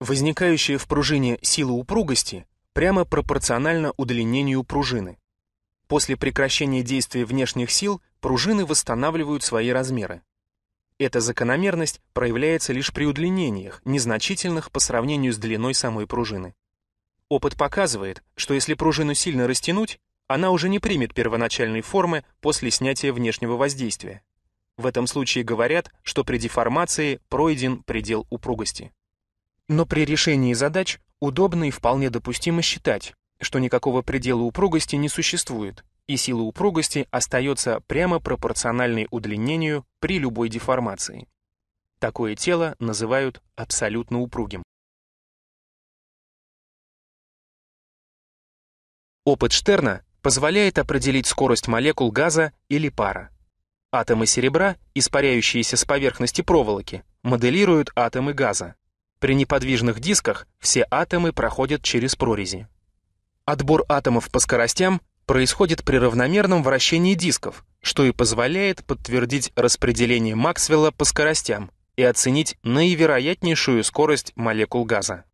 Возникающая в пружине сила упругости прямо пропорциональна удлинению пружины. После прекращения действия внешних сил пружины восстанавливают свои размеры. Эта закономерность проявляется лишь при удлинениях, незначительных по сравнению с длиной самой пружины. Опыт показывает, что если пружину сильно растянуть, она уже не примет первоначальной формы после снятия внешнего воздействия. В этом случае говорят, что при деформации пройден предел упругости. Но при решении задач удобно и вполне допустимо считать, что никакого предела упругости не существует, и сила упругости остается прямо пропорциональной удлинению при любой деформации. Такое тело называют абсолютно упругим. Опыт Штерна позволяет определить скорость молекул газа или пара. Атомы серебра, испаряющиеся с поверхности проволоки, моделируют атомы газа. При неподвижных дисках все атомы проходят через прорези. Отбор атомов по скоростям происходит при равномерном вращении дисков, что и позволяет подтвердить распределение Максвелла по скоростям и оценить наивероятнейшую скорость молекул газа.